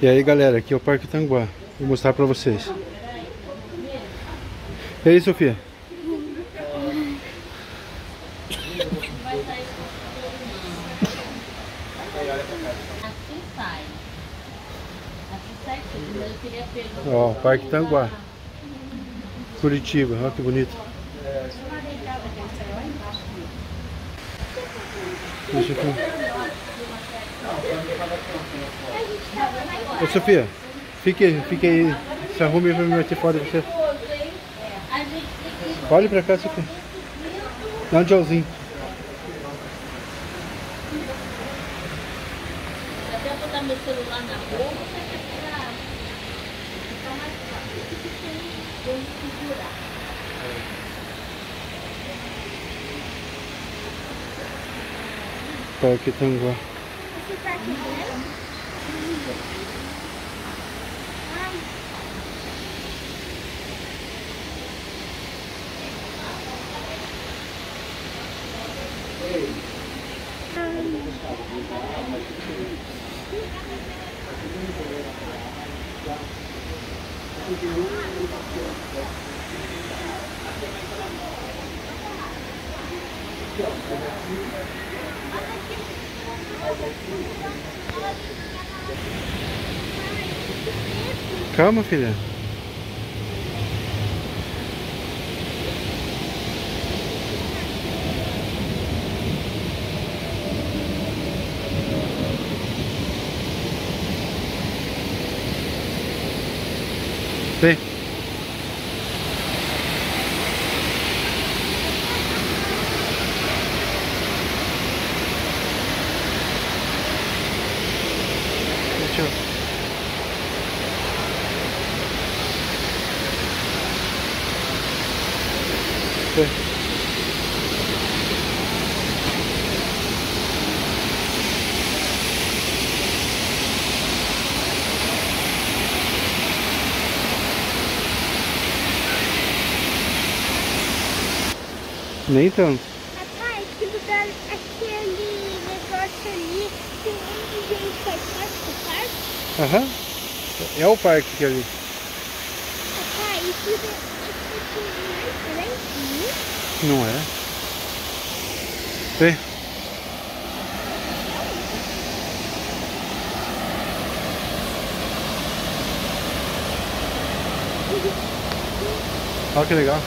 E aí galera, aqui é o Parque Tanguá. Vou mostrar pra vocês. E aí, Sofia? Ó, Parque Tanguá. Curitiba, olha que bonito. Deixa eu ver. Ô Sofia, fique aí, fique aí. Se arrume pra me meter fora de você. Olhe pra cá, Sofia. Dá um tchauzinho. até botar meu celular na boca. ficar mais fácil. Vamos segurar. Parque Tanguá. Esse? Calma, filha. 对。Nem tanto. Papai, aquele negócio ali, tem um gente faz parte do parque. Aham. É o parque que é ali. Papai, isso é mais grande. Não é? Vem. Olha que legal.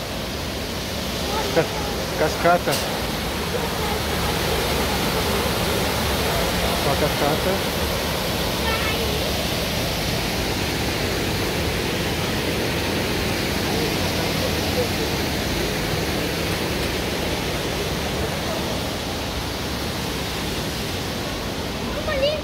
Cas- Cascata. Uma cascata. Vamos ali.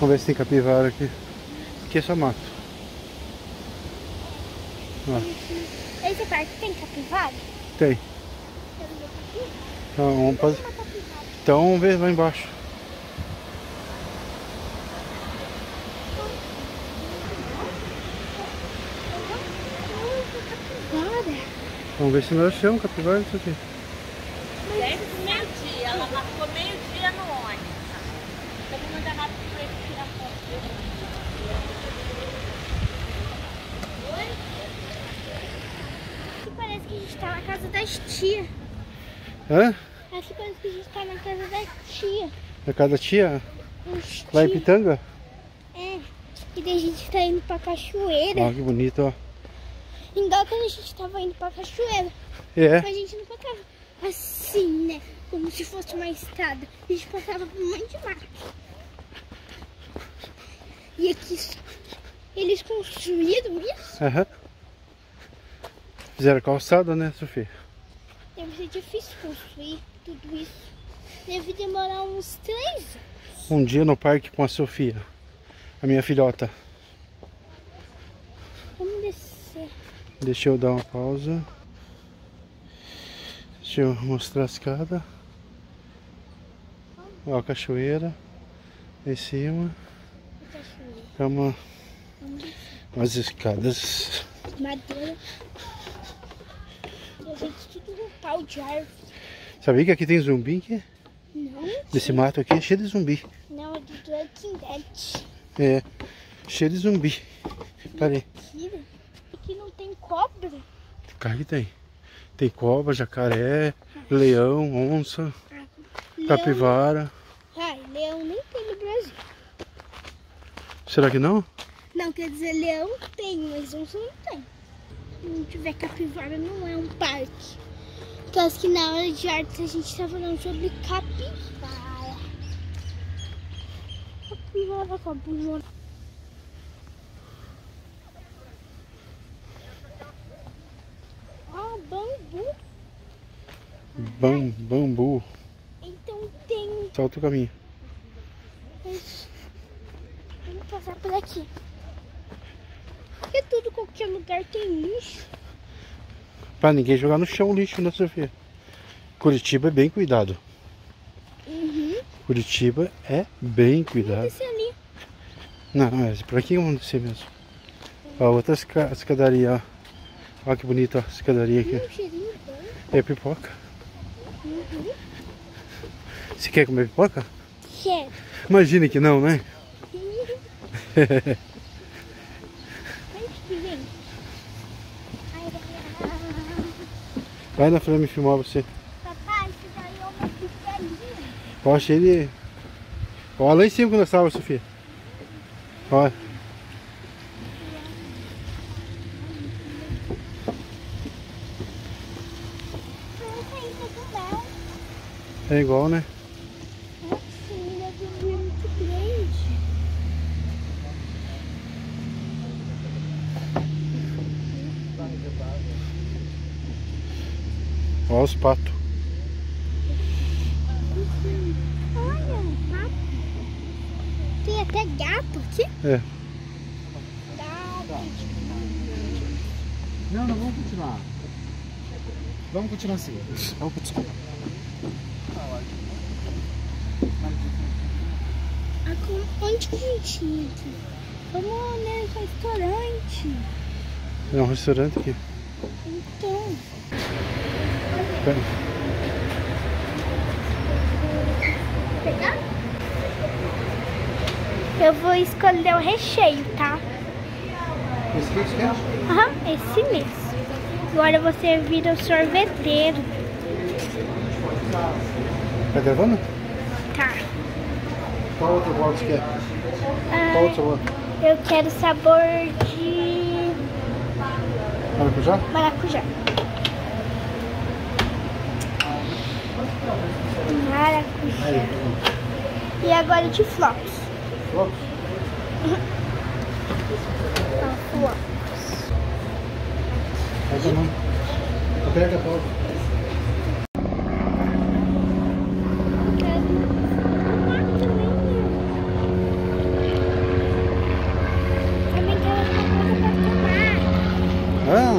Vamos ver se tem capivara aqui. Aqui é só mato. Ó, Esse parque tem capivara? tem. Então vamos, fazer- então vamos ver lá embaixo. Vamos ver se nós achamos capivara isso aqui. Deve meio-dia. Ela marcou meio-dia no ônibus. Rápido pra ele tirar foto. Aqui parece que a gente tá na casa das tia. Hã? Aqui parece que a gente tá na casa da tia. Na casa da tia? Os Lá em. Pitanga? É. E daí a gente tá indo pra cachoeira. Ó, que bonito, ó. Igual quando a gente tava indo pra cachoeira. É. A gente não passava assim, né? Como se fosse uma estrada. A gente passava por um monte de mato. E aqui eles construíram isso. Aham. Fizeram calçada, né, Sofia? Deve ser difícil construir tudo isso. Deve demorar uns três anos. Um dia no parque com a Sofia, a minha filhota. Vamos descer. Deixa eu dar uma pausa. Deixa eu mostrar a escada. Ó, a cachoeira. Em cima. cachoeira. É uma. Umas escadas. Madeira. Gente tudo um pau de árvore. Sabia que aqui tem zumbi? Aqui? Não, Nesse mato aqui é cheio de zumbi. não, é do Walking Dead. É, cheio de zumbi. Peraí. Aqui não tem cobra. Cara que tem. Tem cobra, jacaré, leão, onça, Leão- capivara. Ai, leão nem tem no Brasil. Será que não? Não, quer dizer, leão tem, mas onça não tem. Se não tiver capivara, não é um parque. Porque que na hora de arte a gente tá falando sobre capivara. Capivara, capivara. Ah, bambu. Bam, bambu. Então tem. Tá outro caminho. Vamos passar por aqui. Lugar tem lixo. Pra ninguém jogar no chão lixo, né, Sofia? Curitiba é bem cuidado. Uhum. Curitiba é bem cuidado. Esse ali. Não, mas por aqui vamos descer mesmo. Ó, outra esca- escadaria, ó. Olha que bonita a escadaria aqui. É pipoca. Uhum. Você quer comer pipoca? Quero. Imagine que não, né? Onde que vem? Ai, ai, ai. Vai na frente me filmar você. Papai, isso daí é uma pistelinha. Ó, achei ele. Ó, lá em cima quando eu estava, Sofia. Ó. Mel. É igual, né? Nossa, ainda do mel é muito grande. Ó os patos. Olha, um pato. Tem até gato aqui. É. Gato. Não, não, vamos continuar. Vamos continuar assim. Vamos continuar. Com- Onde que a gente ia aqui? Vamos no restaurante. É um restaurante aqui. Então. Eu vou escolher o recheio, tá? Esse que você quer? Aham, esse mesmo. Agora você vira o sorveteiro. Tá gravando? Tá. Qual outro bolo você quer? Qual Ah, outro sabor? eu quero sabor de Maracujá? maracujá. Maracujá. E agora de flocos. Flocos? Ó, flocos. Pega a mão. Pega a bola. Também quero alguma coisa pra tomar. Ah,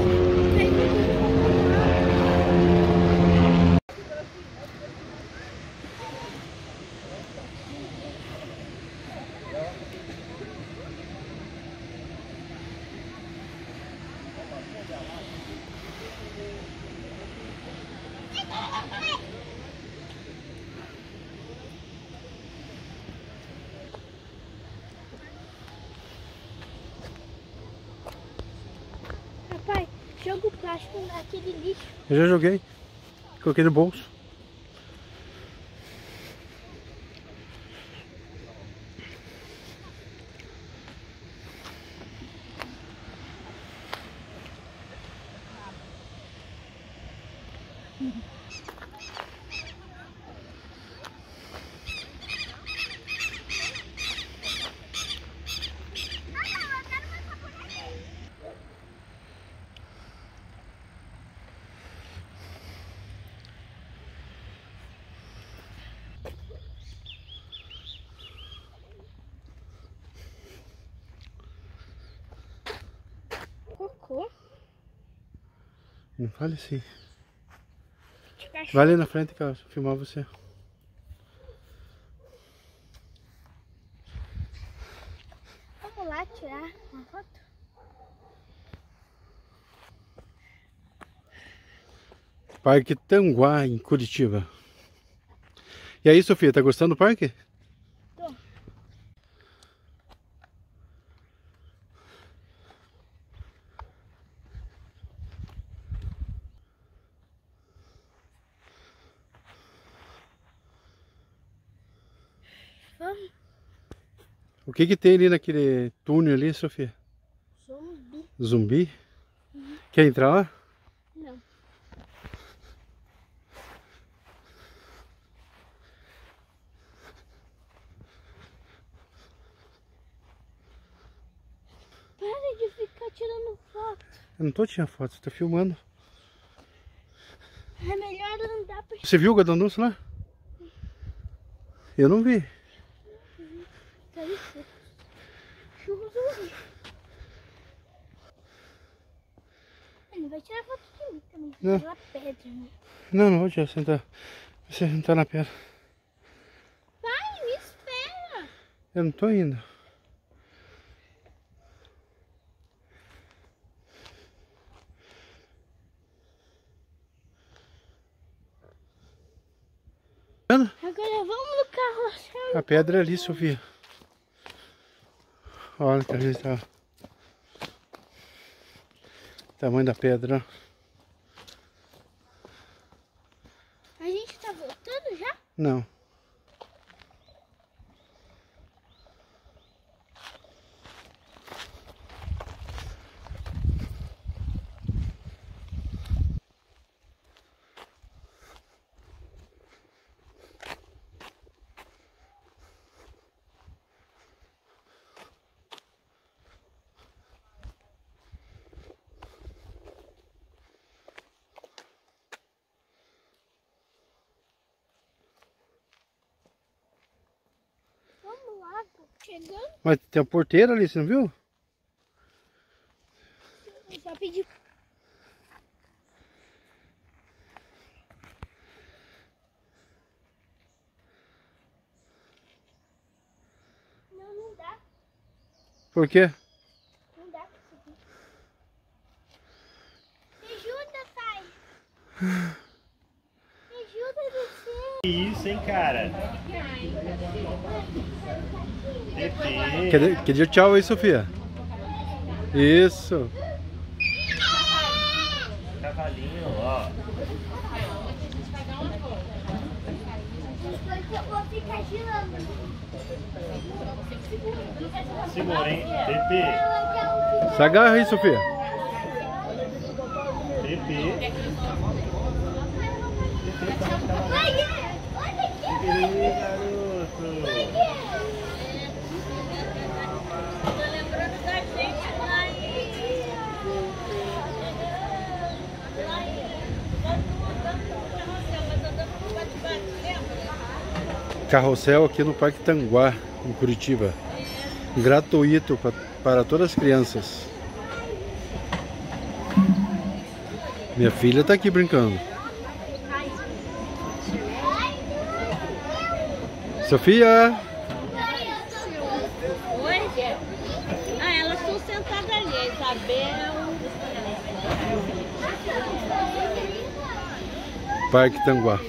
Papai, joga lixo. eu já joguei. Coloquei no bolso. Não fale assim. Vai ali na frente, Carlos, filmar você. Vamos lá tirar uma foto? Parque Tanguá, em Curitiba. E aí, Sofia, tá gostando do parque? Que que tem ali naquele túnel ali, Sofia? Zumbi. Zumbi? Quer entrar lá? Não. Para de ficar tirando foto. Eu não tô tirando foto, você tá filmando. É melhor andar pra Você viu o Gadonúcio lá? Eu não vi. Tá isso. Ele vai tirar foto de mim também. Não. Pedra, né? Não, não vou tirar, sentar. Você sentar na pedra. Vai, me espera. Eu não tô indo. Vendo? Agora vamos no carrossel. A pedra é ali, Sofia. Olha que a gente tá. Tamanho da pedra. A gente tá voltando já? Não. Vamos lá, tô chegando. Mas tem a porteira ali, você não viu? Eu só pedi. Não, não dá. Por quê? Não dá pra subir. Me ajuda, pai. Me ajuda descer. Que isso, hein, cara? Quer, quer dizer tchau aí, Sofia? Isso. Cavalinho, ó. Segura, hein? Ficar. Se agarra aí, Sofia. Mãe, olha aqui. Garoto. Tô lembrando da gente lá em. Lá em. Andando no carrossel, mas andando no bate-bate, lembra? Carrossel aqui no Parque Tanguá, em Curitiba. Gratuito pra, para todas as crianças. Minha filha tá aqui brincando. Sofia! Oi? Ah, elas estão sentadas ali, a Isabel. Parque Tanguá.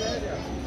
séria.